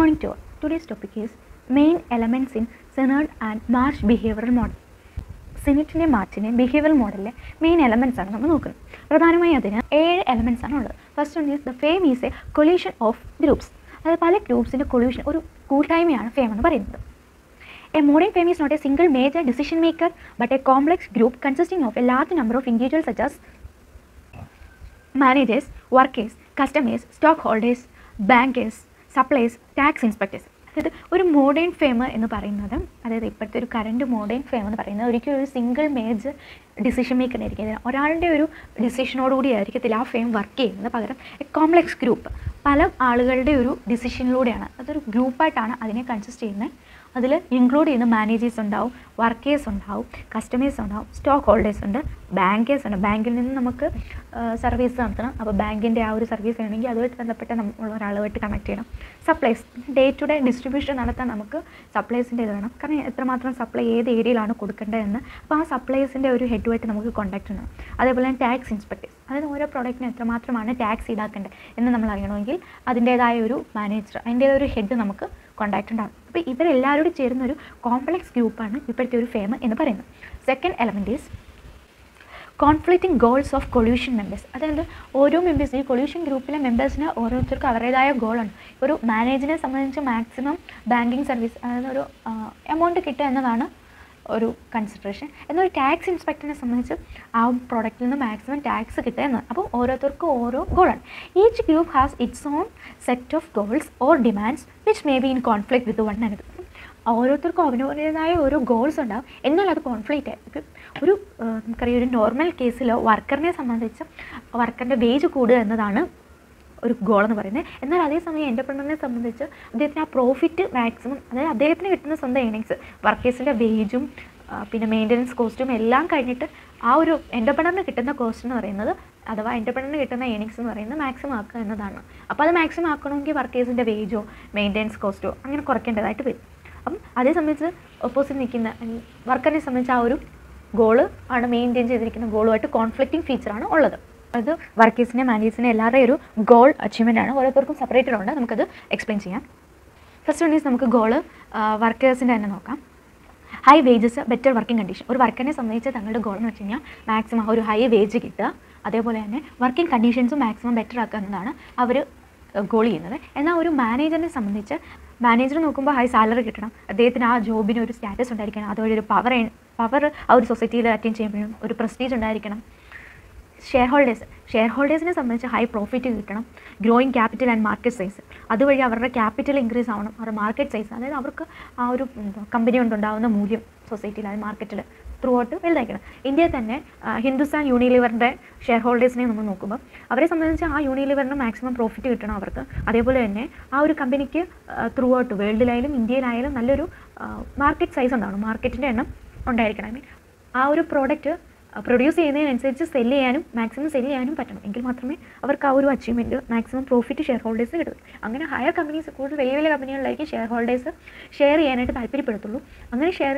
morning to all. Today's topic is main elements in Synod and model behavioral model. സിനറ്റിന്റെ മാർച്ചിന്റെ behaviour മോഡലിലെ main elements ആണ് നമ്മൾ നോക്കുന്നത് പ്രധാനമായി അതിന് ഏഴ് എലമെന്റ്സ് ആണ് ഉള്ളത് first one is the firm is a coalition of groups അതായത് പല ഗ്രൂപ്പ്സിന്റെ കൊല്യൂഷൻ ഒരു കൂട്ടായ്മയാണ് ഫെയിം എന്ന് പറയുന്നത് a modern firm is not a single major decision maker but a complex group consisting of a large number of individual such as managers workers customers stockholders bankers supplies tax inspectors അതായത് ഒരു modern firm എന്ന് പറയുന്നത് അതായത് ഇപ്പോഴത്തെ ഒരു current modern firm എന്ന് പറയുന്നത് ഒരിക്കലും ഒരു സിംഗിൾ മേജർ ഡിസിഷൻ മേക്കർ ആയിരിക്കും ഒരാളുടെ ഒരു ഡിസിഷനോടുകൂടി ആയിരിക്കത്തില്ല ആ ഫേം വർക്ക് ചെയ്യുന്നത്. പകരം എ കോംപ്ലക്സ് ഗ്രൂപ്പ് പല ആളുകളുടെ ഒരു ഡിസിഷനിലൂടെയാണ് അതൊരു ഗ്രൂപ്പായിട്ടാണ് അതിനെ കൺസിസ്റ്റ് ചെയ്യുന്നത്. അതിൽ ഇൻക്ലൂഡ് ചെയ്യുന്ന മാനേജേഴ്സ് ഉണ്ടാവും വർക്കേഴ്സ് ഉണ്ടാവും കസ്റ്റമേഴ്സ് ഉണ്ടാവും സ്റ്റോക്ക് ഹോൾഡേഴ്സ് ഉണ്ട് ബാങ്കേഴ്സ് ഉണ്ട്. ബാങ്കിൽ നിന്ന് നമുക്ക് സർവീസ് നടത്തണം. അപ്പോൾ ബാങ്കിന്റെ ആ ഒരു സർവീസ് വേണമെങ്കിൽ അതുമായിട്ട് ബന്ധപ്പെട്ട നമ്മൾ ഒരാളുമായിട്ട് കണക്ട് ചെയ്യണം. Supplies day to day distribution നടത്താൻ നമുക്ക് സപ്ലൈസിന്റെ ഇത് വേണം. കാരണം എത്രമാത്രം സപ്ലൈ ഏത് ഏരിയയിലാണ് കൊടുക്കേണ്ടതെന്ന്. അപ്പോൾ ആ സപ്ലൈസിന്റെ ഒരു ഹെഡുമായിട്ട് നമുക്ക് കോൺടാക്ട് ചെയ്യണം അതേപോലെ തന്നെ ടാക്സ് ഇൻസ്പെക്ടേഴ്സ് അതായത് ഓരോ പ്രോഡക്റ്റിന് എത്രമാത്രമാണ് ടാക്സ് ഈടാക്കേണ്ടത് എന്ന് നമ്മൾ അറിയണമെങ്കിൽ അതിന്റേതായ ഒരു മാനേജർ അതിന്റേതായ ഒരു ഹെഡ് നമുക്ക് കോൺടാക്റ്റ് ഉണ്ടാകും അപ്പോൾ ഇവരെല്ലാവരോടും ചേരുന്ന ഒരു കോംപ്ലക്സ് ഗ്രൂപ്പാണ് ഇപ്പോഴത്തെ ഒരു ഫേമ എന്ന് പറയുന്നത്. Second element is conflicting goals of coalition members അതായത് ഓരോ മെമ്പേഴ്സ് ഈ കൊല്യൂഷൻ ഗ്രൂപ്പിലെ മെമ്പേഴ്സിന് ഓരോരുത്തർക്കും അവരുടേതായ ഗോളുണ്ട് ഒരു മാനേജിനെ സംബന്ധിച്ച് മാക്സിമം ബാങ്കിങ് സർവീസ് അതായത് ഒരു എമൗണ്ട് കിട്ടുക എന്നതാണ് ഒരു കൺസിഡറേഷൻ എന്നാൽ ഒരു ടാക്സ് ഇൻസ്പെക്ടറിനെ സംബന്ധിച്ച് ആ പ്രോഡക്റ്റിൽ നിന്ന് മാക്സിമം ടാക്സ് കിട്ടുക എന്നാണ് അപ്പോൾ ഓരോരുത്തർക്കും ഓരോ ഗോളാണ് each group has its own set of goals or demands which may be in conflict with one another ഓരോരുത്തർക്കും അവനവരുടേതായ ഓരോ ഗോൾസ് ഉണ്ടാകും എന്നാൽ അത് കോൺഫ്ലിക്റ്റ് ആയി ഇപ്പം ഒരു നമുക്കറിയാം ഒരു നോർമൽ കേസിലോ വർക്കറിനെ സംബന്ധിച്ച് വർക്കറിന്റെ വേജ് കൂടുക എന്നതാണ് ഒരു ഗോളെന്ന് പറയുന്നത്. എന്നാൽ അതേസമയം എന്റർപ്രണറിനെ സംബന്ധിച്ച് അദ്ദേഹത്തിന് ആ പ്രോഫിറ്റ് മാക്സിമം അതായത് അദ്ദേഹത്തിന് കിട്ടുന്ന സ്വന്തം ഏണിങ്സ് വർക്കേഴ്സിന്റെ വേജും പിന്നെ മെയിന്റനൻസ് കോസ്റ്റും എല്ലാം കഴിഞ്ഞിട്ട് ആ ഒരു എന്റർപ്രണറിന് കിട്ടുന്ന കോസ്റ്റ് എന്ന് പറയുന്നത് അഥവാ എന്റർപ്രണറിന് കിട്ടുന്ന ഏണിങ്സ് എന്ന് പറയുന്നത് മാക്സിമം ആക്കുക എന്നതാണ്. അപ്പോൾ അത് മാക്സിമം ആക്കണമെങ്കിൽ വർക്കേഴ്സിന്റെ വേജോ മെയിന്റനൻസ് കോസ്റ്റോ അങ്ങനെ കുറയ്ക്കേണ്ടതായിട്ട് വരും. അപ്പം അതേ സംബന്ധിച്ച് ഓപ്പോസിറ്റ് നിൽക്കുന്ന വർക്കറിനെ സംബന്ധിച്ച് ആ ഒരു ഗോൾ ആണ് മെയിന്റെയിൻ ചെയ്തിരിക്കുന്ന ഗോളുമായിട്ട് കോൺഫ്ലിക്റ്റിംഗ് ഫീച്ചറാണ് ഉള്ളത്. അത് വർക്കേഴ്സിനെ മാനേജേഴ്സിനെ എല്ലാവരുടെയും ഒരു ഗോൾ അച്ചീവ്മെന്റ് ആണ്. ഓരോരുത്തർക്കും സെപ്പറേറ്റഡ് ഉണ്ട്. നമുക്കത് എക്സ്പ്ലെയിൻ ചെയ്യാം. ഫസ്റ്റ് വൺ ഈസ് നമുക്ക് ഗോൾ വർക്കേഴ്സിന്റെ തന്നെ നോക്കാം. High wages better working condition ഒരു വർക്കറിനെ സംബന്ധിച്ച് തങ്ങളുടെ ഗോൾ എന്ന് വെച്ച് കഴിഞ്ഞാൽ മാക്സിമം ഒരു ഹൈ വേജ് കിട്ടുക. അതേപോലെ തന്നെ വർക്കിംഗ് കണ്ടീഷൻസും മാക്സിമം ബെറ്റർ ആക്കുക എന്നതാണ് അവർ ഗോൾ ചെയ്യുന്നത്. എന്നാൽ ഒരു മാനേജറിനെ സംബന്ധിച്ച് മാനേജർ നോക്കുമ്പോൾ ഹൈ സാലറി കിട്ടണം. അദ്ദേഹത്തിന് ആ ജോബിന് ഒരു സ്റ്റാറ്റസ് ഉണ്ടായിരിക്കണം. അതുവഴി ഒരു പവർ പവർ ആ ഒരു സൊസൈറ്റിയിൽ അറ്റൻഡ് ചെയ്യുമ്പോഴും ഒരു പ്രസ്റ്റീജ് ഉണ്ടായിരിക്കണം. ഷെയർ ഹോൾഡേഴ്സ് ഷെയർ ഹോൾഡേഴ്സിനെ സംബന്ധിച്ച് ഹൈ പ്രോഫിറ്റ് കിട്ടണം growing capital and market size അതുവഴി അവരുടെ ക്യാപിറ്റൽ ഇൻക്രീസ് ആവണം അവരുടെ മാർക്കറ്റ് സൈസ് അതായത് അവർക്ക് ആ ഒരു കമ്പനി കൊണ്ടുണ്ടാകുന്ന മൂല്യം സൊസൈറ്റിയിൽ അതായത് മാർക്കറ്റിൽ ത്രൂ ഔട്ട് വലുതായിരിക്കണം ഇന്ത്യയിൽ തന്നെ ഹിന്ദുസ്ഥാൻ യൂണിലിവറിന്റെ ഷെയർ ഹോൾഡേഴ്സിനെ നമ്മൾ നോക്കുമ്പോൾ അവരെ സംബന്ധിച്ച് ആ യൂണിലിവറിന് മാക്സിമം പ്രോഫിറ്റ് കിട്ടണം അവർക്ക്. അതേപോലെ തന്നെ ആ ഒരു കമ്പനിക്ക് ത്രൂ ഔട്ട് വേൾഡിലായാലും ഇന്ത്യയിലായാലും നല്ലൊരു മാർക്കറ്റ് സൈസ് ഉണ്ടാവണം മാർക്കറ്റിന്റെ എണ്ണം ഉണ്ടായിരിക്കണം. ഐ മീൻ ആ ഒരു പ്രോഡക്റ്റ് പ്രൊഡ്യൂസ് ചെയ്യുന്നതിനനുസരിച്ച് സെൽ ചെയ്യാനും മാക്സിമം സെൽ ചെയ്യാനും പറ്റണം. എങ്കിൽ മാത്രമേ അവർക്ക് ആ ഒരു achievement maximum profit share holders കിട്ടും. അങ്ങനെ ഹയർ കമ്പനീസ് കൂടുതൽ വലിയ വലിയ കമ്പനികളിലായിരിക്കും ഷെയർ ഹോൾഡേഴ്സ് ഷെയർ ചെയ്യാനായിട്ട് താല്പര്യപ്പെടുത്തുള്ളൂ. അങ്ങനെ ഷെയർ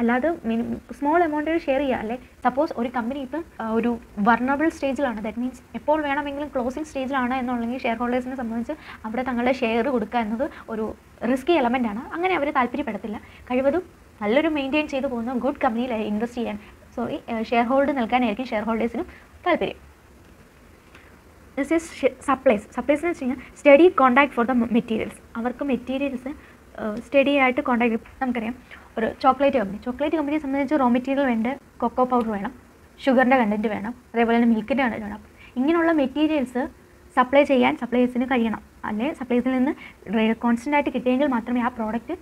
അല്ലാതെ മിനി സ്മോൾ എമൗണ്ടിൽ ഷെയർ ചെയ്യുക. അല്ലെ സപ്പോസ് ഒരു കമ്പനി ഇപ്പം ഒരു വർണബിൾ സ്റ്റേജിലാണ് ദാറ്റ് മീൻസ് എപ്പോൾ വേണമെങ്കിലും ക്ലോസിംഗ് സ്റ്റേജിലാണ് എന്നുള്ളെങ്കിൽ ഷെയർ ഹോൾഡേഴ്സിനെ സംബന്ധിച്ച് അവിടെ തങ്ങളുടെ ഷെയർ കൊടുക്കുക എന്നത് ഒരു റിസ്കി എലമെന്റ് ആണ്. അങ്ങനെ അവർ താല്പര്യപ്പെടത്തില്ല. കഴിവതും നല്ലൊരു മെയിന്റെയിൻ ചെയ്തു പോകുന്ന ഗുഡ് കമ്പനിയിൽ ഇൻവെസ്റ്റ് ചെയ്യാൻ സോറി ഷെയർ ഹോൾഡ് നൽകാനായിരിക്കും ഷെയർ ഹോൾഡേഴ്സിനും താല്പര്യം ദിസ് ഈസ് സപ്ലൈസ് സപ്ലൈസ് എന്ന് വെച്ച് കഴിഞ്ഞാൽ study contact for the materials അവർക്ക് മെറ്റീരിയൽസ് സ്റ്റഡി ആയിട്ട് കോൺടാക്ട് നമുക്കറിയാം. ഒരു ചോക്ലേറ്റ് കമ്പനി ചോക്ലേറ്റ് കമ്പനിയെ സംബന്ധിച്ച് റോ മെറ്റീരിയൽ വേണ്ട കൊക്കോ പൗഡർ വേണം ഷുഗറിന്റെ കണ്ടന്റ് വേണം അതേപോലെ തന്നെ മിൽക്കിന്റെ കണ്ടന്റ് വേണം. ഇങ്ങനെയുള്ള മെറ്റീരിയൽസ് സപ്ലൈ ചെയ്യാൻ സപ്ലൈസിന് കഴിയണം. അല്ലെങ്കിൽ സപ്ലൈസിൽ നിന്ന് കോൺസ്റ്റന്റ് ആയിട്ട് കിട്ടിയെങ്കിൽ മാത്രമേ ആ പ്രോഡക്റ്റ്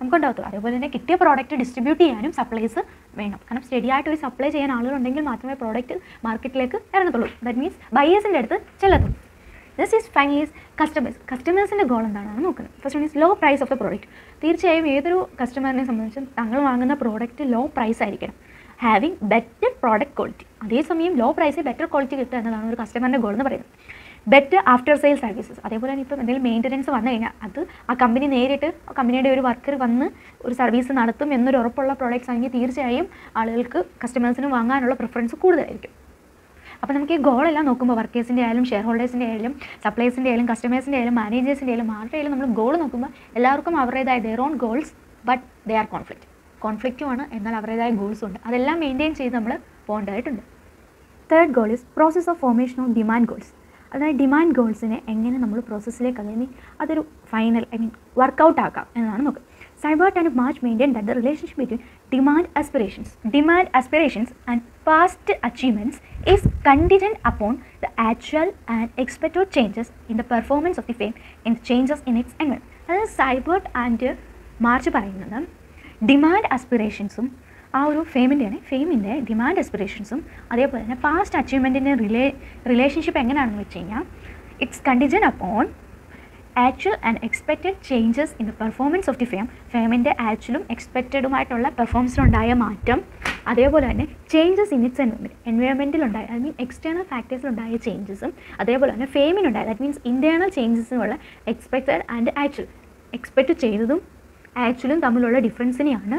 നമുക്കുണ്ടാകത്തുള്ളൂ അതേപോലെ തന്നെ കിട്ടിയ പ്രോഡക്റ്റ് ഡിസ്ട്രിബ്യൂട്ട് ചെയ്യാനും സപ്ലൈസ് വേണം. കാരണം സ്റ്റഡി ആയിട്ട് ഒരു സപ്ലൈ ചെയ്യാൻ ആളുകളുണ്ടെങ്കിൽ മാത്രമേ പ്രോഡക്റ്റ് മാർക്കറ്റിലേക്ക് ഇറങ്ങത്തുള്ളൂ. ദാറ്റ് മീൻസ് ബയേഴ്സിന്റെ അടുത്ത് ചെല്ലത്തുള്ളൂ. ദിസ് ഈസ് ഫൈൻ കസ്റ്റമേഴ്സ് കസ്റ്റമേഴ്സിന്റെ ഗോൾ എന്താണെന്ന് നോക്കുന്നത്. First one is low price of the product തീർച്ചയായും ഏതൊരു കസ്റ്റമറിനെ സംബന്ധിച്ചും തങ്ങൾ വാങ്ങുന്ന പ്രോഡക്റ്റ് ലോ പ്രൈസ് ആയിരിക്കണം. ഹാവിങ് ബെറ്റർ പ്രോഡക്റ്റ് ക്വാളിറ്റി അതേസമയം ലോ പ്രൈസിൽ ബെറ്റർ ക്വാളിറ്റി കിട്ടുക എന്നതാണ് ഒരു കസ്റ്റമറിന്റെ ഗോൾ എന്ന് പറയുന്നത്. ബെറ്റർ ആഫ്റ്റർ സെയിൽ സർവീസസ് അതേപോലെ തന്നെ ഇപ്പം എന്തെങ്കിലും മെയിന്റനൻസ് വന്നു കഴിഞ്ഞാൽ അത് ആ കമ്പനി നേരിട്ട് കമ്പനിയുടെ ഒരു വർക്കർ വന്ന് ഒരു സർവീസ് നടത്തും എന്നൊരു ഉറപ്പുള്ള പ്രോഡക്റ്റ്സ് ആണെങ്കിൽ തീർച്ചയായും ആളുകൾക്ക് കസ്റ്റമേഴ്സിന് വാങ്ങാനുള്ള പ്രിഫറൻസ് കൂടുതലായിരിക്കും. അപ്പോൾ നമുക്ക് ഈ ഗോളെല്ലാം നോക്കുമ്പോൾ വർക്കേഴ്സിന്റെ ആയാലും ഷെയർ ഹോൾഡേഴ്സിന്റെ ആയാലും സപ്ലൈസിന്റെ ആയാലും കസ്റ്റമേഴ്സിന്റെ ആയാലും മാനേജേഴ്സിന്റെ ആയാലും ആരുടെ ആയാലും നമ്മൾ ഗോൾ നോക്കുമ്പോൾ എല്ലാവർക്കും അവരുടേതായ their own goals but they are conflict കോൺഫ്ലിക്റ്റുമാണ് എന്നാൽ അവരുടേതായ ഗോൾസും ഉണ്ട്. അതെല്ലാം മെയിന്റെയിൻ ചെയ്ത് നമ്മൾ പോകേണ്ടതായിട്ടുണ്ട്. Third goal is process of formation of demand goals അതായത് ഡിമാൻഡ് ഗോൾസിനെ എങ്ങനെ നമ്മൾ പ്രോസസ്സിലേക്ക് അല്ലെങ്കിൽ അതൊരു ഫൈനൽ ഐ മീൻ വർക്കൗട്ട് ആക്കാം എന്നതാണ് നോക്കുക Cyert and March maintain the relationship between demand aspirations demand aspirations and past achievements is contingent upon the actual and expected changes in the performance of the firm in changes in its environment അതായത് Cyert and March പറയുന്നത് demand അസ്പിറേഷൻസും ആ ഒരു ഫെയിമിന്റെയാണ് ഫെയിമിന്റെ demand എസ്പിറേഷൻസും അതേപോലെ തന്നെ past അച്ചീവ്മെന്റിന്റെ relay relationship എങ്ങനെയാണെന്ന് വെച്ച് കഴിഞ്ഞാൽ its contingent upon actual and expected changes in the performance of the firm ഫെയിമിന്റെ ആക്ച്വലും എക്സ്പെക്റ്റഡുമായിട്ടുള്ള പെർഫോമൻസിലുണ്ടായ മാറ്റം അതേപോലെ തന്നെ ചേഞ്ചസ് ഇൻ ഇറ്റ്സ് എൻവയോൺമെന്റ് എൻവയോൺമെന്റിലുണ്ടായ ഐ മീൻ എക്സ്റ്റേണൽ ഫാക്ടേഴ്സിലുണ്ടായ ചേഞ്ചസും അതേപോലെ തന്നെ ഫെയിമിനുണ്ടായ ദാറ്റ് മീൻസ് ഇന്റേർണൽ ചേഞ്ചസിനുള്ള എക്സ്പെക്റ്റഡ് ആൻഡ് ആക്ച്വൽ എക്സ്പെക്റ്റ് ചെയ്തതും ആക്ച്വലും തമ്മിലുള്ള ഡിഫറൻസിനെയാണ്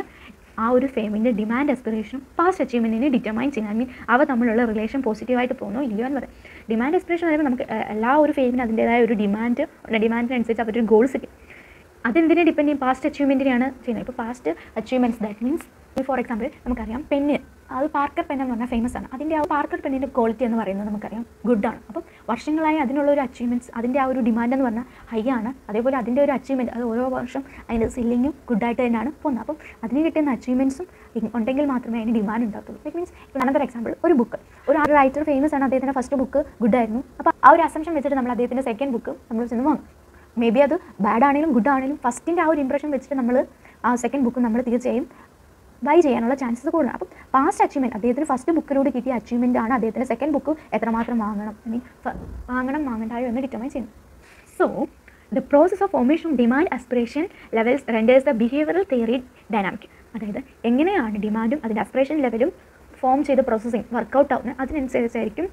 ആ ഒരു ഫെയിമിന്റെ ഡിമാൻഡ് എസ്പിറേഷനും പാസ്റ്റ് അച്ചീവ്മെന്റിനെ ഡിറ്റർമൈൻ ചെയ്യാൻ ഐ മീൻ അവ തമ്മിലുള്ള റിലേഷൻ പോസിറ്റീവായിട്ട് പോകുന്നോ ഇല്ലയോ എന്ന് പറയാം ഡിമാൻഡ് എസ്പിറേഷൻ പറയുമ്പോൾ നമുക്ക് എല്ലാ ഒരു ഫേമിന് അതിന്റേതായ ഒരു ഡിമാൻഡ് ഡിമാൻഡിനനുസരിച്ച് അവരൊരു ഗോൾസ് അതെന്തിനെ ഡിപ്പെൻഡ് ചെയ്യും? പാസ്റ്റ് അച്ചീവ്മെന്റിനെയാണ് ചെയ്യുന്നത്. ഇപ്പോൾ past achievements that means for example നമുക്കറിയാം പെന്ന് അത് പാർക്കർ പെൻ എന്ന് പറഞ്ഞാൽ ഫേമസ് ആണ്. അതിന്റെ ആ പാർക്കർ പെന്നിന്റെ ക്വാളിറ്റി എന്ന് പറയുന്നത് നമുക്കറിയാം ഗുഡാണ്. അപ്പം വർഷങ്ങളായി അതിനുള്ള ഒരു അച്ചീവ്മെന്റ്സ് അതിന്റെ ആ ഒരു ഡിമാൻഡ് എന്ന് പറഞ്ഞാൽ ഹൈ ആണ്. അതേപോലെ അതിന്റെ ഒരു അച്ചീവ്മെന്റ് അത് ഓരോ വർഷം അതിന്റെ സെല്ലിങ്ങും ഗുഡായിട്ട് തന്നെയാണ് പോകുന്നത്. അപ്പം അതിന് കിട്ടുന്ന അച്ചീവ്മെന്റ്സും ഉണ്ടെങ്കിൽ മാത്രമേ അതിന് ഡിമാൻഡ് ഉണ്ടാകത്തുള്ളൂ. ഇറ്റ് മീൻസ് അനന്തർ എക്സാമ്പിൾ ഒരു ബുക്ക് ഒരു ആ റൈറ്റർ ഫേമസ് ആണ്. അദ്ദേഹത്തിന്റെ ഫസ്റ്റ് ബുക്ക് ഗുഡായിരുന്നു അപ്പോൾ ആ ഒരു അസംഷൻ വെച്ചിട്ട് നമ്മൾ അദ്ദേഹത്തിന്റെ സെക്കൻഡ് ബുക്ക് നമ്മൾ ചെന്ന് വാങ്ങും. മേ ബി അത് ബാഡ് ആണെങ്കിലും ഗുഡ് ആണെങ്കിലും ഫസ്റ്റിന്റെ ആ ഒരു ഇംപ്രഷൻ വെച്ചിട്ട് നമ്മൾ ആ സെക്കൻഡ് ബുക്ക് നമ്മൾ തീർച്ചയായും ബൈ ചെയ്യാനുള്ള ചാൻസസ് കൂടുതലാണ് അപ്പം പാസ്റ്റ് അച്ചീവ്മെന്റ് അദ്ദേഹത്തിന് ഫസ്റ്റ് ബുക്കിലൂടെ കിട്ടിയ അച്ചീവ്മെന്റ് ആണ് അദ്ദേഹത്തിന്റെ സെക്കൻഡ് ബുക്ക് എത്രമാത്രം വാങ്ങണം. ഐ മീൻ വാങ്ങണം വാങ്ങണ്ടായോ എന്ന് ഡിറ്റർമൈൻ ചെയ്യുന്നു so the process of formation of demand aspiration levels renders the behavioural theory dynamic അതായത് എങ്ങനെയാണ് ഡിമാൻഡും അതിന്റെ അസ്പിറേഷൻ ലെവലും ഫോം ചെയ്ത് പ്രോസസ്സിങ് വർക്കൗട്ട് ആവുന്നത് അതിനനുസരിച്ചായിരിക്കും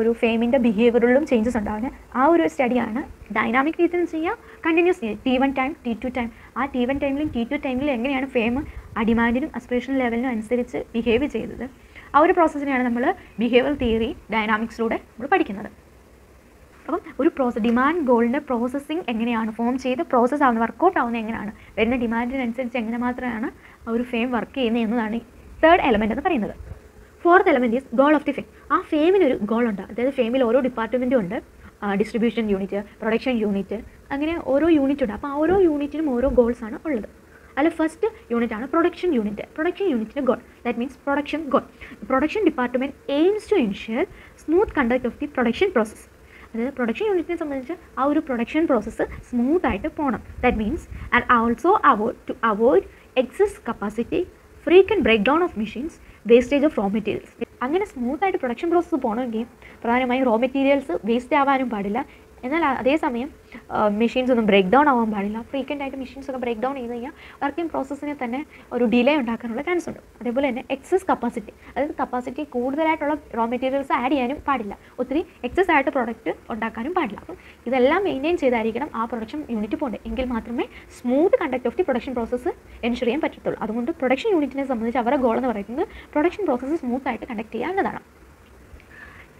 ഒരു ഫെയിമിന്റെ ബിഹേവിയറിലും ചേഞ്ചസ് ഉണ്ടാകുന്നത് ആ ഒരു സ്റ്റഡിയാണ് ഡൈനാമിക് രീതിയിൽ ചെയ്യുക continuous T one time T two time ആ ടി വൺ ടൈമിലും ടി ടു ടൈമിലും എങ്ങനെയാണ് ഫെയിം ആ ഡിമാൻഡിനും അസ്പിറേഷൻ ലെവലിനും അനുസരിച്ച് ബിഹേവ് ചെയ്തത്. ആ ഒരു പ്രോസസ്സിനെയാണ് നമ്മൾ ബിഹേവിയർ തിയറി ഡൈനാമിക്സിലൂടെ നമ്മൾ പഠിക്കുന്നത്. അപ്പം ഒരു പ്രോസസ് ഡിമാൻഡ് ഗോളിന്റെ പ്രോസസ്സിങ് എങ്ങനെയാണ് ഫോം ചെയ്ത് പ്രോസസ്സ് ആവുന്ന വർക്കൗട്ട് ആവുന്ന എങ്ങനെയാണ് വരുന്ന ഡിമാൻഡിനനുസരിച്ച് എങ്ങനെ മാത്രമാണ് ഒരു ഫെയിം വർക്ക് ചെയ്യുന്നത് എന്നതാണ് തേർഡ് എലമെന്റ് എന്ന് പറയുന്നത്. Fourth element is goal of the firm ആ ഫെയിമിനൊരു ഗോൾ ഉണ്ട്. അതായത് ഫെയിമിൽ ഓരോ ഡിപ്പാർട്ട്മെന്റും ഉണ്ട്. ഡിസ്ട്രിബ്യൂഷൻ യൂണിറ്റ് പ്രൊഡക്ഷൻ യൂണിറ്റ് അങ്ങനെ ഓരോ യൂണിറ്റ് ഉണ്ട്. അപ്പോൾ ആ ഓരോ യൂണിറ്റിനും ഓരോ ഗോൾസ് ആണ് ഉള്ളത്. അല്ല ഫസ്റ്റ് യൂണിറ്റ് ആണ് പ്രൊഡക്ഷൻ യൂണിറ്റ് പ്രൊഡക്ഷൻ യൂണിറ്റിന് goal that means production goal production department aims to ensure smooth conduct of the production process അതായത് പ്രൊഡക്ഷൻ യൂണിറ്റിനെ സംബന്ധിച്ച് ആ ഒരു പ്രൊഡക്ഷൻ പ്രോസസ്സ് സ്മൂത്ത് ആയിട്ട് പോകണം that means and also avoid to avoid excess capacity frequent breakdown of machines wastage of raw materials അങ്ങനെ സ്മൂത്തായിട്ട് production process പോകണമെങ്കിൽ പ്രധാനമായും റോ മെറ്റീരിയൽസ് വേസ്റ്റ് ആവാനും പാടില്ല. എന്നാൽ അതേസമയം മെഷീൻസ് ഒന്നും ബ്രേക്ക് ഡൗൺ ആവാൻ പാടില്ല. ഫ്രീക്വന്റ് ആയിട്ട് മെഷീൻസ് ഒക്കെ ബ്രേക്ക് ഡൗൺ ചെയ്ത് കഴിഞ്ഞാൽ വർക്കിംഗ് പ്രോസസ്സിനെ തന്നെ ഒരു ഡിലേ ഉണ്ടാക്കാനുള്ള ചാൻസ് ഉണ്ട്. അതേപോലെ തന്നെ എക്സസ് കപ്പാസിറ്റി അതായത് കപ്പാസിറ്റി കൂടുതലായിട്ടുള്ള റോ മെറ്റീരിയൽസ് ആഡ് ചെയ്യാനും പാടില്ല. ഒത്തിരി എക്സസ് ആയിട്ട് പ്രോഡക്റ്റ് ഉണ്ടാക്കാനും പാടില്ല. അപ്പം ഇതെല്ലാം മെയിന്റെയിൻ ചെയ്തായിരിക്കണം ആ പ്രൊഡക്ഷൻ യൂണിറ്റ് പോകേണ്ടത്. എങ്കിൽ മാത്രമേ smooth conduct of the production process ensure ചെയ്യാൻ പറ്റത്തുള്ളൂ. അതുകൊണ്ട് പ്രൊഡക്ഷൻ യൂണിറ്റിനെ സംബന്ധിച്ച് അവരുടെ ഗോൾ എന്ന് പറയുന്നത് പ്രൊഡക്ഷൻ പ്രോസസ്സ് സ്മൂത്ത് ആയിട്ട് കണ്ടക്ട് ചെയ്യുക എന്നതാണ്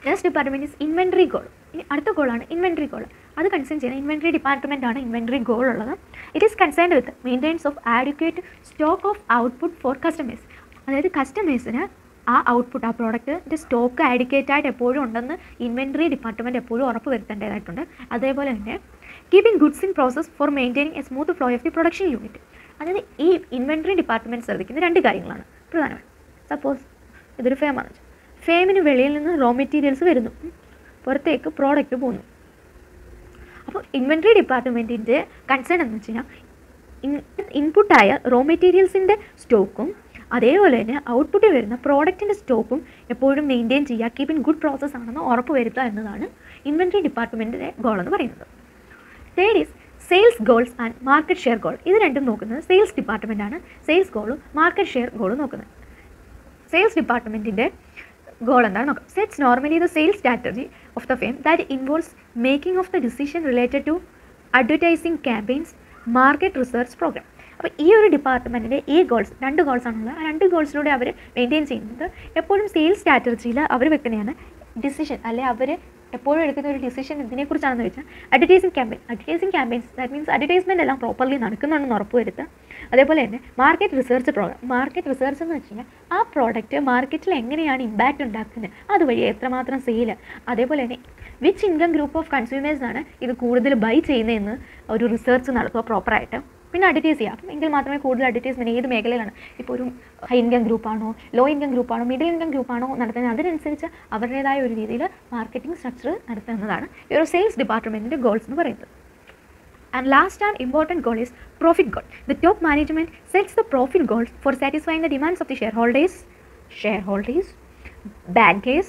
next department is inventory goal അടുത്ത ഗോളാണ് ഇൻവെൻട്രി ഗോൾ അത് കൺസേൺ ചെയ്യുന്ന ഇൻവെൻട്രി ഡിപ്പാർട്ട്മെന്റ് ആണ് ഇൻവെൻട്രി ഗോൾ ഉള്ളത്. It is concerned with maintains of adequate stock of output for customers അതായത് കസ്റ്റമേഴ്സിന് ആ ഔട്ട്പുട്ട് ആ പ്രോഡക്റ്റിന്റെ സ്റ്റോക്ക് ആഡിക്കേറ്റ് ആയിട്ട് എപ്പോഴും ഉണ്ടെന്ന് ഇൻവെൻട്രി ഡിപ്പാർട്ട്മെന്റ് എപ്പോഴും ഉറപ്പ് വരുത്തേണ്ടതായിട്ടുണ്ട്. അതേപോലെ തന്നെ keeping goods in process for maintaining a smooth flow of the production unit അതായത് ഈ ഇൻവെൻട്രി ഡിപ്പാർട്ട്മെന്റ് ശ്രദ്ധിക്കുന്ന രണ്ട് കാര്യങ്ങളാണ്. പ്രധാനമായി സപ്പോസ് ഇതൊരു ഫേമാണ് ഫേമിന് വെളിയിൽ നിന്ന് റോ മെറ്റീരിയൽസ് വരുന്നു. പുറത്തേക്ക് പ്രോഡക്റ്റ് പോകുന്നു. അപ്പോൾ ഇൻവെൻട്രി ഡിപ്പാർട്ട്മെന്റിന്റെ കൺസേൺ എന്ന് വെച്ച് കഴിഞ്ഞാൽ ഇൻപുട്ടായ റോ മെറ്റീരിയൽസിന്റെ സ്റ്റോക്കും അതേപോലെ തന്നെ ഔട്ട്പുട്ടിൽ വരുന്ന പ്രോഡക്റ്റിന്റെ സ്റ്റോക്കും എപ്പോഴും മെയിന്റെയിൻ ചെയ്യുക കീപ്പ് ഇൻ ഗുഡ് പ്രോസസ്സ് ആണെന്ന് ഉറപ്പ് വരുത്തുക എന്നതാണ് ഇൻവെൻട്രി ഡിപ്പാർട്ട്മെന്റിന്റെ ഗോൾ എന്ന് പറയുന്നത്. Third is sales goals and market share goal ഇത് രണ്ടും നോക്കുന്നത് സെയിൽസ് ഡിപ്പാർട്ട്മെന്റാണ് സെയിൽസ് ഗോളും മാർക്കറ്റ് ഷെയർ ഗോളും നോക്കുന്നത്. സെയിൽസ് ഡിപ്പാർട്ട്മെന്റിന്റെ ഗോൾ എന്താണ്? നോക്കാം. Sets normally the sales strategy of the firm that involves making of the decision related to advertising campaigns market research programme അപ്പോൾ ഈ ഒരു ഡിപ്പാർട്ട്മെന്റിന്റെ ഈ ഗോൾസ് രണ്ട് ഗോൾസ് ആണുള്ളത്. ആ രണ്ട് ഗോൾസിലൂടെ അവർ മെയിന്റെയിൻ ചെയ്യുന്നത് എപ്പോഴും സെയിൽസ് സ്ട്രാറ്റജിയിൽ അവർ വെക്കുന്നതാണ് ഡിസിഷൻ അല്ലെ അവർ എപ്പോഴും എടുക്കുന്ന ഒരു ഡിസിഷൻ ഇതിനെക്കുറിച്ചാണെന്ന് വെച്ചാൽ advertising campaign advertising campaigns that means advertisement എല്ലാം പ്രോപ്പർലി നടക്കുന്നുണ്ടെന്ന് ഉറപ്പ് വരുത്തുക അതേപോലെ തന്നെ market research programme market research എന്ന് വെച്ച് കഴിഞ്ഞാൽ ആ പ്രോഡക്റ്റ് മാർക്കറ്റിൽ എങ്ങനെയാണ് ഇമ്പാക്റ്റ് ഉണ്ടാക്കുന്നത്? അതുവഴി എത്രമാത്രം സെയിൽ അതേപോലെ തന്നെ വിച്ച് ഇൻകം ഗ്രൂപ്പ് ഓഫ് കൺസ്യൂമേഴ്സാണ് ഇത് കൂടുതൽ ബൈ ചെയ്യുന്നതെന്ന് ഒരു റിസർച്ച് നടത്തുക പ്രോപ്പറായിട്ട് പിന്നെ അഡ്വർട്ടൈസ് ചെയ്യുക അപ്പം എങ്കിൽ മാത്രമേ കൂടുതൽ അഡ്വർട്ടൈസ്മെന്റ് ഏത് മേഖലയിലാണ്? ഇപ്പോൾ ഒരു ഹൈ ഇൻകം ഗ്രൂപ്പാണോ ലോ ഇൻകം ഗ്രൂപ്പാണോ മിഡിൽ ഇൻകം ഗ്രൂപ്പാണോ നടത്തുന്നത്? അതിനനുസരിച്ച് അവരുടേതായ ഒരു രീതിയിൽ മാർക്കറ്റിംഗ് സ്ട്രക്ചർ നടത്തുന്നതാണ്. ഈ ഒരു സെയിൽസ് ഡിപ്പാർട്ട്മെന്റിന്റെ ഗോൾസ് എന്ന് പറയുന്നത്. And last and important goal is profit goal. The top management sets the profit goals for satisfying the demands of the shareholders, shareholders, bankers,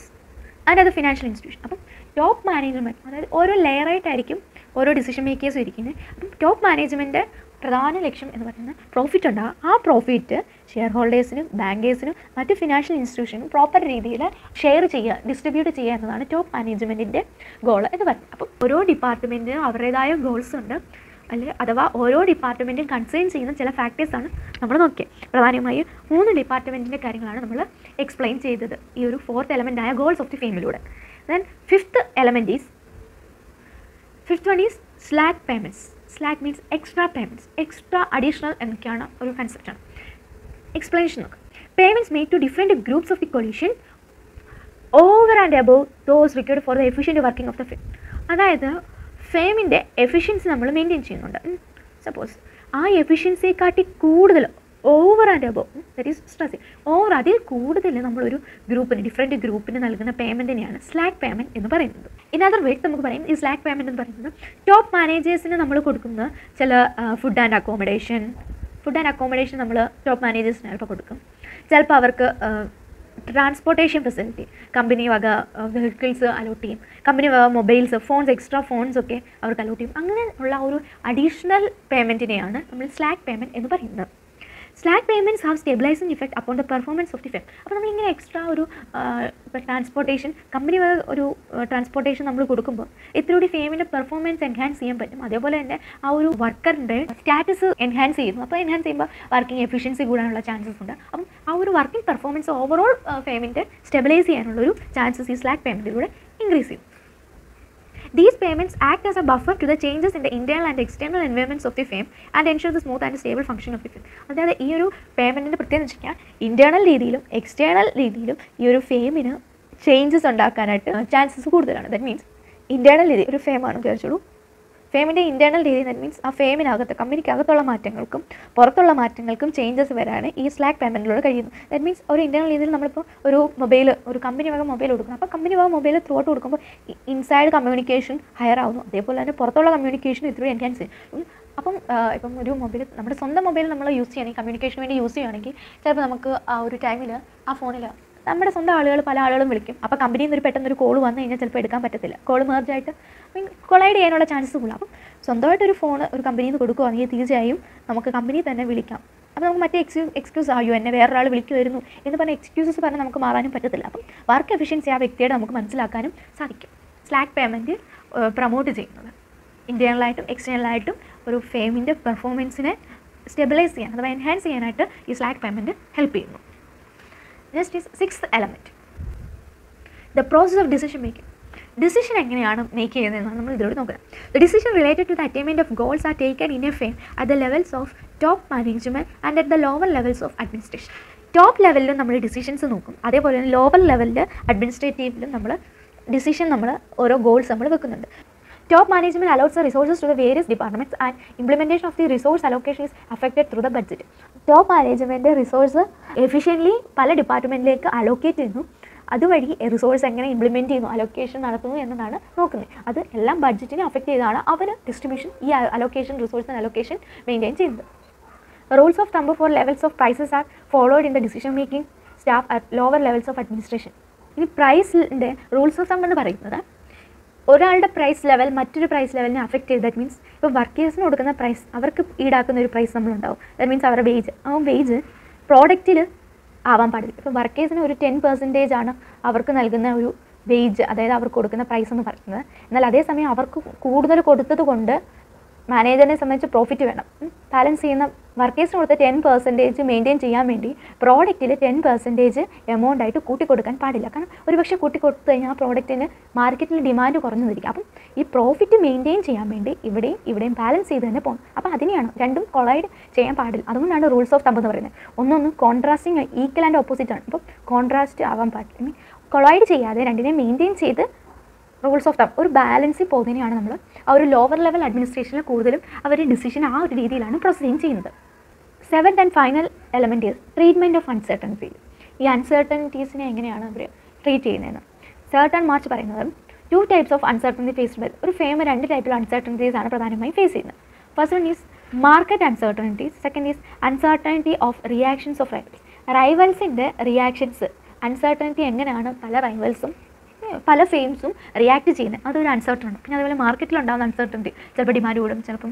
and other financial ഇൻസ്റ്റിറ്റ്യൂഷൻ അപ്പം top management അതായത് ഓരോ ലെയറായിട്ടായിരിക്കും ഓരോ decision മേക്കേഴ്സും ഇരിക്കുന്നത് അപ്പം top management പ്രധാന ലക്ഷ്യം എന്ന് പറയുന്നത് പ്രോഫിറ്റ് ഉണ്ടാകുക ആ പ്രോഫിറ്റ് ഷെയർ ഹോൾഡേഴ്സിനും ബാങ്കേഴ്സിനും മറ്റ് ഫിനാൻഷ്യൽ ഇൻസ്റ്റിറ്റ്യൂഷനും പ്രോപ്പർ രീതിയിൽ ഷെയർ ചെയ്യുക ഡിസ്ട്രിബ്യൂട്ട് ചെയ്യുക എന്നതാണ് ടോപ്പ് മാനേജ്മെന്റിന്റെ ഗോൾ എന്ന് പറയുന്നത്. അപ്പോൾ ഓരോ ഡിപ്പാർട്ട്മെന്റിനും അവരുടേതായ ഗോൾസ് ഉണ്ട്. അല്ലെ അഥവാ ഓരോ ഡിപ്പാർട്ട്മെന്റും കൺസേൺ ചെയ്യുന്ന ചില ഫാക്ടേഴ്സാണ് നമ്മൾ നോക്കിയത് പ്രധാനമായും മൂന്ന് ഡിപ്പാർട്ട്മെന്റിന്റെ കാര്യങ്ങളാണ് നമ്മൾ എക്സ്പ്ലെയിൻ ചെയ്തത് ഈ ഒരു ഫോർത്ത് ആയ goals of the ഫെയിമിലൂടെ then fifth element is fifth one is slack payments slack means extra payments extra additional എന്നൊക്കെയാണ് ഒരു കൺസെപ്റ്റാണ് എക്സ്പ്ലനേഷൻ നോക്കാം. Payments made to different groups of the coalition over and above those required for the efficient working of the firm അതായത് ഫെയിമിന്റെ efficiency നമ്മൾ maintain ചെയ്യുന്നുണ്ട്. Suppose ആ എഫിഷ്യൻസിയെക്കാട്ടി കൂടുതൽ over and above that is stressing over അതിൽ കൂടുതൽ നമ്മളൊരു ഗ്രൂപ്പിന് ഡിഫറെന്റ് ഗ്രൂപ്പിന് നൽകുന്ന പേയ്മെന്റിനെയാണ് സ്ലാക്ക് പേയ്മെന്റ് എന്ന് പറയുന്നത്. ഇൻ അതർ വേർഡ് നമുക്ക് പറയും ഈ സ്ലാക്ക് പേയ്മെന്റ് എന്ന് പറയുന്നത് ടോപ്പ് മാനേജേഴ്സിന് നമ്മൾ കൊടുക്കുന്ന ചില food and accommodation food and accommodation നമ്മൾ ടോപ്പ് മാനേജേഴ്സിന് ചിലപ്പോൾ കൊടുക്കും. ചിലപ്പോൾ അവർക്ക് ട്രാൻസ്പോർട്ടേഷൻ ഫെസിലിറ്റി കമ്പനി വക വെഹിക്കിൾസ് അലോട്ട് ചെയ്യും. കമ്പനി വക മൊബൈൽസ് ഫോൺസ് എക്സ്ട്രാ ഫോൺസ് ഒക്കെ അവർക്ക് അലോട്ട് ചെയ്യും. അങ്ങനെ ഉള്ള ഒരു അഡീഷണൽ പേയ്മെന്റിനെയാണ് നമ്മൾ സ്ലാക്ക് പേയ്മെന്റ് എന്ന് പറയുന്നത്. Slack payments have stabilising effect upon the performance of the firm അപ്പോൾ നമ്മളിങ്ങനെ എക്സ്ട്രാ ഒരു ഇപ്പോൾ ട്രാൻസ്പോർട്ടേഷൻ കമ്പനി ഒരു ട്രാൻസ്പോർട്ടേഷൻ നമ്മൾ കൊടുക്കുമ്പോൾ ഇതിലൂടെ ഫേമിന്റെ പെർഫോമൻസ് എൻഹാൻസ് ചെയ്യാൻ പറ്റും. അതേപോലെ തന്നെ ആ ഒരു വർക്കറിന്റെ സ്റ്റാറ്റസ് എൻഹാൻസ് ചെയ്യുന്നു. അപ്പോൾ എൻഹാൻസ് ചെയ്യുമ്പോൾ വർക്കിംഗ് എഫിഷ്യൻസി കൂടാനുള്ള ചാൻസസ് ഉണ്ട്. അപ്പം ആ ഒരു വർക്കിംഗ് പെർഫോമൻസ് ഓവറോൾ ഫേമിന്റെ സ്റ്റെബിലൈസ് ചെയ്യാനുള്ളൊരു ചാൻസസ് ഈ സ്ലാക്ക് പേയ്മെന്റിലൂടെ ഇൻക്രീസ് ചെയ്യും. These payments act as a buffer to the changes in the internal and external environments of the firm and ensure the smooth and stable function of the firm. അതായത് ഈ ഒരു പേയ്മെന്റിന്റെ പ്രത്യേകത എന്ന് വെച്ചാൽ internal രീതിയിലും external രീതിയിലും ഈ ഒരു ഫെയിമിന് ചേഞ്ചസ് ഉണ്ടാക്കാനായിട്ട് ചാൻസസ് കൂടുതലാണ് ദറ്റ് മീൻസ് ഇന്റേർണൽ രീതി ഒരു ഫെയിമാണ് വിചാരിച്ചോളൂ ഫെയിമിന്റെ ഇന്റേർണൽ രീതി ദറ്റ് മീൻസ് ആ ഫെയിമിനകത്ത് കമ്പനിക്കകത്തുള്ള മാറ്റങ്ങൾക്കും പുറത്തുള്ള മാറ്റങ്ങൾക്കും ചേഞ്ചസ് വരാണ് ഈ സ്ലാക്ക് പേയ്മെന്റിലൂടെ കഴിയുന്നത് ദറ്റ് മീൻസ് ഒരു ഇന്റേർണൽ രീതിയിൽ നമ്മളിപ്പോൾ ഒരു മൊബൈൽ ഒരു കമ്പനി വക മൊബൈൽ കൊടുക്കുന്നു. അപ്പോൾ കമ്പനി വക മൊബൈൽ ത്രൂ ഔട്ട് കൊടുക്കുമ്പോൾ ഇൻസൈഡ് കമ്മ്യൂണിക്കേഷൻ ഹയർ ആവുന്നു. അതേപോലെ തന്നെ പുറത്തുള്ള കമ്മ്യൂണിക്കേഷൻ ഇത്രയും എൻഹാൻസ് ചെയ്യും. അപ്പം ഇപ്പം ഒരു മൊബൈൽ നമ്മുടെ സ്വന്തം മൊബൈൽ നമ്മൾ യൂസ് ചെയ്യണമെങ്കിൽ കമ്മ്യൂണിക്കേഷന് വേണ്ടി യൂസ് ചെയ്യുകയാണെങ്കിൽ ചിലപ്പോൾ നമുക്ക് ആ ഒരു ടൈമിൽ ആ ഫോണിൽ നമ്മുടെ സ്വന്തം ആളുകൾ പല ആളുകളും വിളിക്കും. അപ്പോൾ കമ്പനിയിൽ നിന്ന് ഒരു പെട്ടെന്ന് ഒരു കോൾ വന്നു കഴിഞ്ഞാൽ ചിലപ്പോൾ എടുക്കാൻ പറ്റത്തില്ല. കോൾ മേർജായിട്ട് മീൻ കൊളൈഡ് ചെയ്യാനുള്ള ചാൻസസ് കൂടുതൽ അപ്പം സ്വന്തമായിട്ടൊരു ഫോൺ ഒരു കമ്പനിയിൽ നിന്ന് കൊടുക്കുകയാണെങ്കിൽ തീർച്ചയായും നമുക്ക് കമ്പനി തന്നെ വിളിക്കാം. അപ്പോൾ നമുക്ക് മറ്റേ എക്സ്ക്യൂ എക്സ്ക്യൂസ് ആയോ എന്നെ വേറൊരാൾ വിളിക്കുമായിരുന്നു എന്ന് പറഞ്ഞ എക്സ്ക്യൂസസ് പറഞ്ഞാൽ നമുക്ക് മാറാനും പറ്റത്തില്ല. അപ്പം വർക്ക് എഫിഷ്യൻസി ആ വ്യക്തിയുടെ നമുക്ക് മനസ്സിലാക്കാനും സാധിക്കും. സ്ലാക്ക് പേയ്മെന്റ് പ്രൊമോട്ട് ചെയ്യുന്നത്. ഇന്റേണലായിട്ടും എക്സ്റ്റേണലായിട്ടും ഒരു ഫെയിമിന്റെ പെർഫോമൻസിനെ സ്റ്റെബിലൈസ് ചെയ്യാൻ അഥവാ എൻഹാൻസ് ചെയ്യാനായിട്ട് ഈ സ്ലാക്ക് പേയ്മെന്റ് ഹെൽപ്പ് ചെയ്യുന്നു. Next is six element the process of decision making decision എങ്ങനെയാണ് മേക്ക് ചെയ്യുന്നതെന്നാണ് നമ്മൾ ഇതിലൂടെ നോക്കുന്നത്. The decision related to the attainment of goals are taken in a firm at the levels of top management and at the lower levels of administration top ലെവലിലും നമ്മൾ decisions നോക്കും. അതേപോലെ തന്നെ lower ലെവലിൽ അഡ്മിനിസ്ട്രേറ്റീവിലും നമ്മൾ ഡിസിഷൻ നമ്മൾ ഓരോ ഗോൾസ് നമ്മൾ വെക്കുന്നുണ്ട്. Top management allots resources to the various departments and implementation of the resource allocation is affected through the budget top management resource efficiently പല ഡിപ്പാർട്ട്മെന്റിലേക്ക് അലോക്കേറ്റ് ചെയ്യുന്നു. അതുവഴി റിസോഴ്സ് എങ്ങനെ ഇംപ്ലിമെന്റ് ചെയ്യുന്നു അലോക്കേഷൻ നടത്തുന്നു എന്നതാണ് നോക്കുന്നത്. അത് എല്ലാം ബഡ്ജറ്റിനെ അഫക്റ്റ് ചെയ്താണ്. അവർ ഡിസ്ട്രിബ്യൂഷൻ ഈ അലോക്കേഷൻ റിസോഴ്സ് അലോക്കേഷൻ മെയിന്റെയിൻ ചെയ്യുന്നത്. Rules of thumb for levels of prices are followed in the decision making staff at lower levels of administration ഇനി പ്രൈസിന്റെ റൂൾസ് ഓഫ് തമ്പ് എന്ന് പറയുന്നത് ഒരാളുടെ പ്രൈസ് ലെവൽ മറ്റൊരു പ്രൈസ് ലെവലിനെ അഫക്റ്റ് ചെയ്ത്. ദാറ്റ് മീൻസ് ഇപ്പോൾ വർക്കേഴ്സിന് കൊടുക്കുന്ന പ്രൈസ് അവർക്ക് ഈടാക്കുന്ന ഒരു പ്രൈസ് നമ്മളുണ്ടാവും. ദാറ്റ് മീൻസ് അവരുടെ വേജ് ആ വേജ് പ്രോഡക്റ്റിൽ ആവാൻ പാടില്ല. ഇപ്പോൾ വർക്കേഴ്സിന് ഒരു ടെൻ പെർസെന്റേജ് ആണ് അവർക്ക് നൽകുന്ന ഒരു വേജ് അതായത് അവർക്ക് കൊടുക്കുന്ന പ്രൈസ് എന്ന് പറയുന്നത്. എന്നാൽ അതേസമയം അവർക്ക് കൂടുതൽ കൊടുത്തത് കൊണ്ട് മാനേജറിനെ സംബന്ധിച്ച് പ്രോഫിറ്റ് വേണം. ബാലൻസ് ചെയ്യുന്ന വർക്കേഴ്സിന് കൊടുത്ത ടെൻ പെർസെന്റേജ് മെയിന്റെയിൻ ചെയ്യാൻ വേണ്ടി പ്രോഡക്റ്റിൽ ടെൻ പെർസെന്റേജ് എമൗണ്ട് ആയിട്ട് കൂട്ടിക്കൊടുക്കാൻ പാടില്ല. കാരണം ഒരുപക്ഷെ കൂട്ടിക്കൊടുത്തു കഴിഞ്ഞാൽ ആ പ്രോഡക്റ്റിന് മാർക്കറ്റിൽ ഡിമാൻഡ് കുറഞ്ഞു വരിക അപ്പം ഈ പ്രോഫിറ്റ് മെയിന്റെയിൻ ചെയ്യാൻ വേണ്ടി ഇവിടെയും ഇവിടെയും ബാലൻസ് ചെയ്ത് തന്നെ പോകണം അപ്പോൾ അതിനെയാണ് രണ്ടും കൊളൈഡ് ചെയ്യാൻ പാടില്ല. അതുകൊണ്ടാണ് റൂൾസ് ഓഫ് തമ്പ് എന്ന് പറയുന്നത്. ഒന്നൊന്ന് കോൺട്രാസ്റ്റിങ് ഈക്വൽ ആൻഡ് ഓപ്പോസിറ്റ് ആണ്. അപ്പം കോൺട്രാസ്റ്റ് ആവാൻ പാടില്ല. മീൻ കൊളൈഡ് ചെയ്യാതെ രണ്ടിനെ മെയിന്റെയിൻ ചെയ്ത് റൂൾസ് ഓഫ് തം ഒരു ബാലൻസിൽ പോകുന്നതിനെയാണ് നമ്മൾ ആ ഒരു ലോവർ ലെവൽ അഡ്മിനിസ്ട്രേഷനിൽ കൂടുതലും അവർ ഡിസിഷൻ ആ ഒരു രീതിയിലാണ് പ്രൊസീഡിങ് ചെയ്യുന്നത്. Seventh and final element is treatment of uncertainty ഈ അൺസെർട്ടനിറ്റീസിനെ എങ്ങനെയാണ് അവർ ട്രീറ്റ് ചെയ്യുന്നതെന്ന്? സെർട്ടൺ മാർച്ച് പറയുന്നത് two types of uncertainty faced by ഒരു ഫേമ രണ്ട് ടൈപ്പിൽ അൺസെർട്ടനിറ്റീസ് ആണ് പ്രധാനമായും ഫേസ് ചെയ്യുന്നത്. First one is market uncertainties second is uncertainty of reactions of rivals റൈവൽസിന്റെ reactions uncertainty എങ്ങനെയാണ്? പല റൈവൽസും പല ഫെയിംസും റിയാക്ട് ചെയ്യുന്നത് അതൊരു അൺസർട്ടൺ ആണ്. പിന്നെ അതുപോലെ മാർക്കറ്റിൽ ഉണ്ടാകുന്ന അൺസർട്ടനിറ്റി ചിലപ്പോൾ ഡിമാൻഡ് കൂടും ചിലപ്പം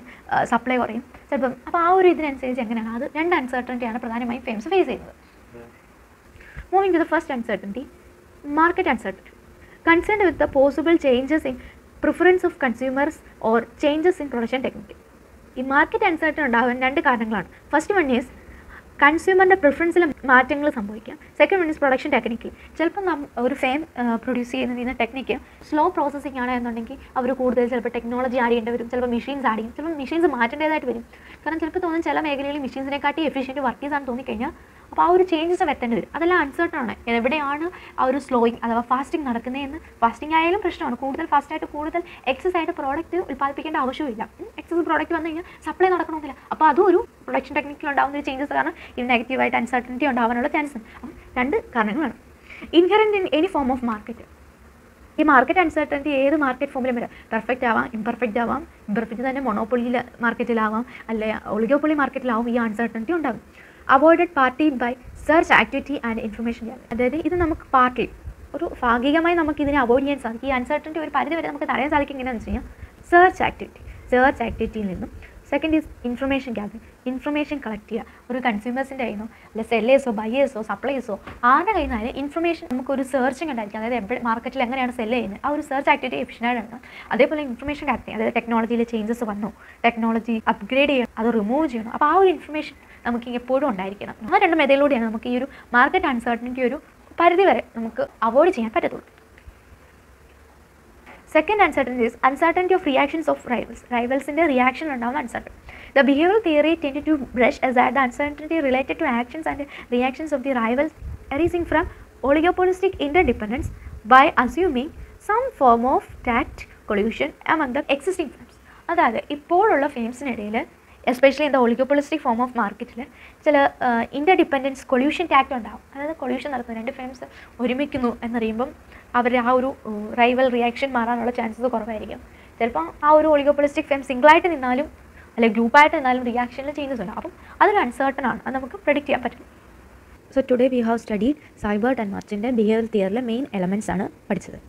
സപ്ലൈ കുറയും ചിലപ്പം അപ്പോൾ ആ ഒരു ഇതിനനുസരിച്ച് എങ്ങനെയാണ് അത് രണ്ട് അൺസർട്ടനിറ്റിയാണ് പ്രധാനമായും ഫെയിംസ് ഫേസ് ചെയ്യുന്നത്. Moving to the first uncertainty market uncertainty concerned with the possible changes in preference of consumers or changes in production technique ഈ മാർക്കറ്റ് അൺസർട്ടൺ ഉണ്ടാകാൻ രണ്ട് കാരണങ്ങളാണ്. ഫസ്റ്റ് വൺ ഈസ് കൺസ്യൂമറിന്റെ പ്രിഫറൻസിൽ മാറ്റങ്ങൾ സംഭവിക്കാം. സെക്കൻഡ് വൺ പ്രൊഡക്ഷൻ ടെക്നിക്കിൽ ചിലപ്പോൾ നം ഒരു ഫെയിം പ്രൊഡ്യൂസ് ചെയ്യുന്ന ടെക്നിക്ക് സ്ലോ പ്രോസസ്സിംഗ് ആണ് എന്നുണ്ടെങ്കിൽ അവർ കൂടുതൽ ചിലപ്പോൾ ടെക്നോളജി ആഡ് ചെയ്യേണ്ടി വരും. ചിലപ്പോൾ മെഷീൻസ് ആഡ് ചെയ്യും. ചിലപ്പോൾ മെഷീൻസ് മാറ്റേണ്ടതായിട്ട് വരും. കാരണം ചിലപ്പോൾ തോന്നുന്നു ചില മേഖലകളിൽ മെഷീൻസിനെക്കാട്ടി എഫിഷ്യന്റ് വർക്ക് ചെയ്താന്ന് തോന്നിക്കഴിഞ്ഞാൽ അപ്പോൾ ആ ഒരു ചേഞ്ചസ് വരുത്തേണ്ടി വരും. അതെല്ലാം അൺസർട്ടൺ ആണ്. എവിടെയാണ് ആ ഒരു സ്ലോയിങ് അഥവാ ഫാസ്റ്റിംഗ് നടക്കുന്നതെന്ന് ഫാസ്റ്റിംഗ് ആയാലും പ്രശ്നമാണ്. കൂടുതൽ ഫാസ്റ്റായിട്ട് കൂടുതൽ എക്സസ് ആയിട്ട് പ്രോഡക്റ്റ് ഉൽപ്പാദിപ്പിക്കേണ്ട ആവശ്യമില്ല എക്സസ് പ്രോഡക്റ്റ് വന്നു കഴിഞ്ഞാൽ സപ്ലൈ നടക്കണമെന്നില്ല. അപ്പോൾ അതും ഒരു പ്രൊഡക്ഷൻ ടെക്നിക്കിൽ ഉണ്ടാകുന്ന ഒരു ചേഞ്ചസ് കാരണം ഇത് നെഗറ്റീവായിട്ട് അൺസർട്ടനിറ്റി ഉണ്ടാവാനുള്ള ചാൻസ് അപ്പം രണ്ട് കാരണങ്ങളാണ്. Inherent in any form of market ഈ മാർക്കറ്റ് അൺസർട്ടനിറ്റി ഏത് മാർക്കറ്റ് ഫോമിലും വരാം. പെർഫെക്റ്റ് ആവാം ഇംപെർഫെക്റ്റ് ആവാം ഇംപെർഫെക്റ്റ് തന്നെ മൊണോപ്പൊളിയിൽ മാർക്കറ്റിലാവാം അല്ലെ ഒളിഗോപ്പൊളി മാർക്കറ്റിലാവും ഈ അൺസർട്ടനിറ്റി ഉണ്ടാകും avoided partly by search activity and information അതായത് ഇത് നമുക്ക് പാർട്ടി ഒരു ഭാഗികമായി നമുക്ക് ഇതിനെ അവോയ്ഡ് ചെയ്യാൻ സാധിക്കും. ഈ അൺസർട്ടന്റി ഒരു പരിധി വരെ നമുക്ക് തടയാൻ സാധിക്കും എങ്ങനെയാണെന്ന് വെച്ച് കഴിഞ്ഞാൽ സെർച്ച് ആക്ടിവിറ്റി സെർച്ച് ആക്ടിവിറ്റിയിൽ നിന്നും. Second is information gathering information collect ചെയ്യുക. ഒരു കൺസ്യൂമേഴ്സിന്റെ കയ്യിൽ അല്ലെ സെല്ലേഴ്സോ ബയേഴ്സോ സപ്ലൈസോ ആരുടെ കയ്യിൽ നിന്നാലും ഇൻഫർമേഷൻ നമുക്കൊരു സെർച്ചിങ് ഉണ്ടായിരിക്കും. അതായത് എവിടെ മാർക്കറ്റിൽ എങ്ങനെയാണ് സെല്ല് ചെയ്യുന്നത്. ആ ഒരു സെർച്ച് ആക്ടിവിറ്റി എഫിഷ്യന്റാണ് അതേപോലെ ഇൻഫർമേഷൻ കളക്ട് ചെയ്യുക അതായത് ടെക്നോളജിയിൽ ചേഞ്ചസ് വന്നു. ടെക്നോളജി അപ്ഗ്രേഡ് ചെയ്യണം അത് റിമൂവ് ചെയ്യണം. അപ്പോൾ ആ ഒരു ഇൻഫർമേഷൻ നമുക്ക് എപ്പോഴും ഉണ്ടായിരിക്കണം. ആ രണ്ട് മെതയിലൂടെയാണ് നമുക്ക് ഈ ഒരു മാർക്കറ്റ് അൺസർട്ടനിറ്റി ഒരു പരിധി വരെ നമുക്ക് അവോയ്ഡ് ചെയ്യാൻ പറ്റത്തുള്ളൂ. Second uncertainty is uncertainty of reactions of rivals റൈവൽസിന്റെ reaction ഉണ്ടാവുന്ന uncertain the behaviour theory tend to brush as at the uncertainty related to actions and reactions of the rivals arising from oligopolistic interdependence by assuming some form of tact collusion among the existing firms. അതായത് ഇപ്പോഴുള്ള ഫെയിംസിനിടയിൽ especially എന്താ oligopolistic form of മാർക്കറ്റിൽ ചില Inter dependence collision tact ഉണ്ടാവും. അതായത് collision നടക്കുന്നു രണ്ട് ഫേംസ് ഒരുമിക്കുന്നു എന്നറിയുമ്പം അവരുടെ ആ ഒരു റൈവൽ റിയാക്ഷൻ മാറാനുള്ള ചാൻസസ് കുറവായിരിക്കും. ചിലപ്പോൾ ആ ഒരു ഒളിഗോപോളിസ്റ്റിക് ഫേം സിംഗിളായിട്ട് നിന്നാലും അല്ലെങ്കിൽ ഗ്രൂപ്പായിട്ട് നിന്നാലും റിയാക്ഷനിൽ ചേഞ്ചസ് ഉണ്ടാവും. അപ്പം അതൊരു അൺസേർട്ടൺ ആണ്. അത് നമുക്ക് പ്രെഡിക്റ്റ് ചെയ്യാൻ പറ്റും. So today we have studied Cyert and മർച്ചിന്റെ behaviour തിയറിലെ മെയിൻ എലമെന്റ്സ് ആണ് പഠിച്ചത്.